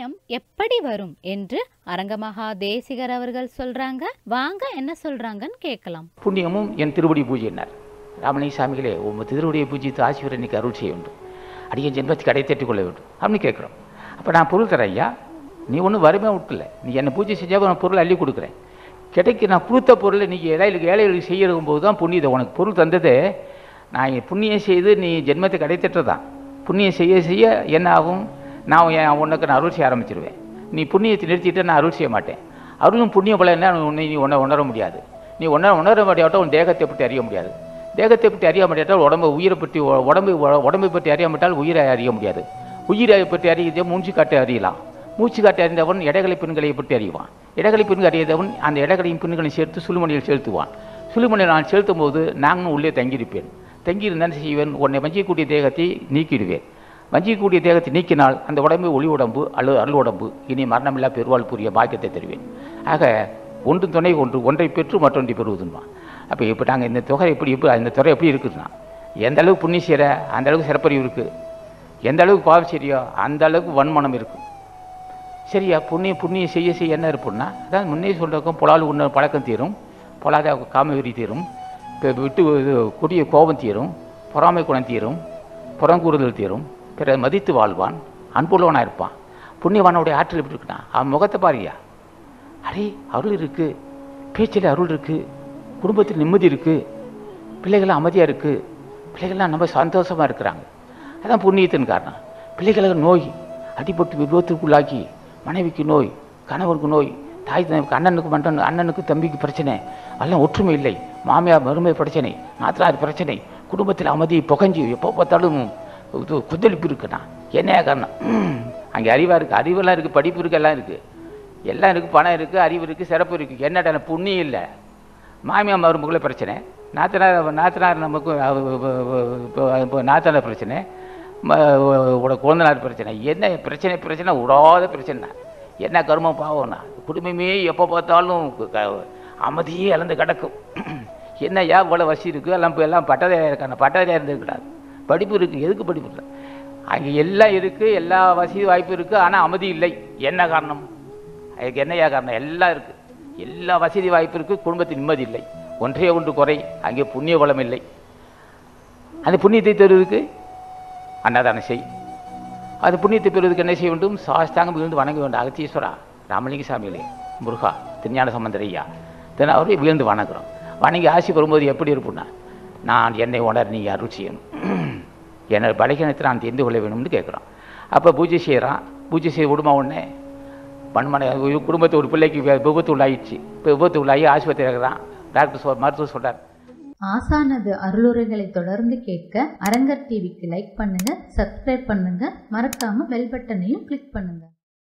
புண்ணியம் எப்படி வரும் என்று அரங்கமகா தேசிகர் அவர்கள் சொல்றாங்க. வாங்க என்ன சொல்றாங்கன்னு கேட்கலாம். புண்ணியமும் என் திருவடி பூஜையினார். ராமலிங்க சாமிகளே உங்க திருவடியை பூஜித்து ஆசிரியர் இன்னைக்கு அருள் செய்ய வேண்டும். அடிய ஜென்மத்தை கடை தட்டி கொள்ள வேண்டும். அப்படின்னு கேட்குறோம். அப்போ நான் பொருள் தரேன் ஐயா. நீ ஒன்றும் வறுமையாக விட்டல நீ என்னை பூஜை செஞ்சால் நான் பொருள் அள்ளி கொடுக்குறேன். கிடைக்கு நான் கொடுத்த பொருளை நீ ஏழைகளுக்கு ஏழைகளுக்கு செய்யறதும் போது தான் புண்ணியத்தை உனக்கு பொருள் தந்தது. நான் புண்ணியம் செய்து நீ ஜென்மத்தை கடை தான் புண்ணியம் செய்ய செய்ய என்ன ஆகும்? நான் என் உனக்கு நான் அருள் செய்ய ஆரம்பிச்சிருவேன். நீ புண்ணியத்தை நிறுத்திட்டு நான் அருள் செய்ய மாட்டேன். அருளும் புண்ணிய பலம் என்ன? உன்னை நீ உன்னை உணர முடியாது. நீ உணர உணர முடியாவிட்டால் உன் தேகத்தை பற்றி அறிய முடியாது. தேகத்தை பற்றி அறிய முடியாட்டால் உடம்பு உயிரை பற்றி உடம்பு உடம்பை பற்றி அறியாமட்டால் உயிரை அறிய முடியாது. உயிரை பற்றி அறியதே மூச்சு காட்டை அறியலாம். மூச்சு காட்டை அறிந்தவன் இடைகளை பெண்களை பற்றி அறிவான். இடகளை பெண்கள் அறியதவன் அந்த இடைகளையும் பெண்களையும் சேர்த்து சுழுமணியில் செலுத்துவான். சுழுமணியில் நான் செலுத்தும் போது நாங்களும் உள்ளே தங்கியிருப்பேன். தங்கியிருந்தேன் செய்வேன்? உன்னை வஞ்சிக்கக்கூடிய தேகத்தை நீக்கிடுவேன். வஞ்சிக்கக்கூடிய தேகத்தை நீக்கினால் அந்த உடம்பு ஒளி உடம்பு அல்லது அருள் உடம்பு. இனி மரணமில்லா பெருவாள் புரிய பாக்கியத்தை தருவேன். ஆக ஒன்று துணை ஒன்று ஒன்றை பெற்று மற்றொன்றை பெறுவதுமா? அப்போ இப்போ நாங்கள் இந்த தொகை எப்படி இப்போ இந்த துறை எப்படி இருக்குதுன்னா எந்த அளவுக்கு புண்ணிய செய்கிற அந்த அளவுக்கு சிறப்பறிவு இருக்குது எந்த அளவுக்கு பாவம் செய்றியோ அந்த அளவுக்கு வன்மனம் இருக்கும் சரியா புண்ணிய புண்ணியம் செய்ய செய்ய என்ன இருப்புன்னா அதான் முன்னே சொல்கிறக்கும் புலால் உண்ண பழக்கம் தீரும் பொலாத காமவெறி தீரும் இப்போ விட்டு இது கொடிய கோபம் தீரும் பொறாமை குணம் தீரும் புறங்கூறுதல் தீரும் பிற மதித்து வாழ்வான் அன்புள்ளவனாக இருப்பான். புண்ணியவானுடைய ஆற்றல் எப்படி இருக்குன்னா அவன் முகத்தை பாரியா அடே அருள் இருக்குது பேச்சில் அருள் இருக்குது குடும்பத்தில் நிம்மதி இருக்குது பிள்ளைகள்லாம் அமைதியாக இருக்கு. பிள்ளைகள்லாம் ரொம்ப சந்தோஷமாக இருக்கிறாங்க. அதான் புண்ணியத்தின் காரணம். பிள்ளைகளுக்கு நோய் அடிபட்டு விபத்துக்குள்ளாக்கி மனைவிக்கு நோய் கணவருக்கு நோய் தாய் தனக்கு அண்ணனுக்கு மண்டன் அண்ணனுக்கு தம்பிக்கு பிரச்சனை. எல்லாம் ஒற்றுமை இல்லை. மாமியார் மறுமை பிரச்சனை நாத்தனார் பிரச்சனை. குடும்பத்தில் அமைதி புகஞ்சு எப்போ பார்த்தாலும் இது குத்தளிப்பு இருக்குண்ணா. என்ன காரணம்? அங்கே அறிவாக இருக்குது அறிவெல்லாம் இருக்குது படிப்பு இருக்குது எல்லாம் இருக்குது எல்லாம் இருக்குது பணம் இருக்குது அறிவு இருக்குது சிறப்பு இருக்குது என்னடா புண்ணியம் இல்லை. மாமியார் மருமகளும் பிரச்சனை. நாத்தனார் நாத்தனார் நமக்கு இப்போ நாத்தனார் பிரச்சனை. ம- உட குழந்தனார் பிரச்சனை. என்ன பிரச்சனை பிரச்சனை? விடாத பிரச்சனை என்ன கருமம் பாவம்னா குடும்பமே எப்போ பார்த்தாலும் அமைதியே இழந்து கிடக்கும். என்ன ஏன் இவ்வளோ வசி இருக்குது எல்லாம் எல்லாம் பட்டதாரியாக இருக்காங்க. பட்டதாரியாக இருந்துக்கூடாது படிப்பு இருக்குது எதுக்கு படிப்பு இல்லை? அங்கே எல்லாம் இருக்குது எல்லா வசதி வாய்ப்பு இருக்குது ஆனால் அமைதி இல்லை. என்ன காரணம்? அதுக்கு என்னையா காரணம்? எல்லாம் இருக்குது எல்லா வசதி வாய்ப்பு இருக்குது குடும்பத்தின் நிம்மதி இல்லை. ஒன்றே ஒன்று குறை அங்கே புண்ணிய பலம் இல்லை. அந்த புண்ணியத்தை தருவதற்கு அன்னதானம் செய். அது புண்ணியத்தை பெறுவதற்கு என்ன செய்ய வேண்டும்? சாஸ்தாங்கம் விழுந்து வணங்க வேண்டும். அகத்தீஸ்வரா ராமலிங்க சாமிகளே முருகா திருஞான சம்பந்தரையா தின அவரை விழுந்து வணங்குறோம். வணங்கி ஆசி வரும்போது எப்படி இருப்புன்னா நான் என்னை உணர் நீ அருள் செய்யணும். என்னோட பலகீனத்தை நான் தெரிந்து கொள்ள வேணும்னு கேட்குறான். அப்போ பூஜை செய்கிறான். பூஜை செய்ய விடுமா உடனே? மண்மனை குடும்பத்து குடும்பத்தை ஒரு பிள்ளைக்கு விபத்து உள்ளாயிடுச்சு. இப்போ விபத்து உள்ளாகி ஆஸ்பத்திரி இருக்கிறான். டாக்டர் சொல் மருத்துவர் சொல்கிறார் ஆசானது அருளுரைகளை தொடர்ந்து கேட்க அரங்கர் டிவிக்கு லைக் பண்ணுங்க சப்ஸ்கிரைப் பண்ணுங்க. மறக்காம பெல் பட்டனையும் கிளிக் பண்ணுங்க.